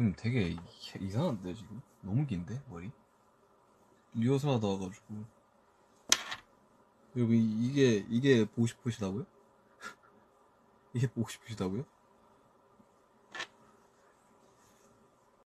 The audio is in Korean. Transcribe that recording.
음, 되게 이상한데 지금 너무 긴데 머리 리허설 하다 와가지고 여기 이게 이게 보고 싶으시다고요? 이게 보고 싶으시다고요?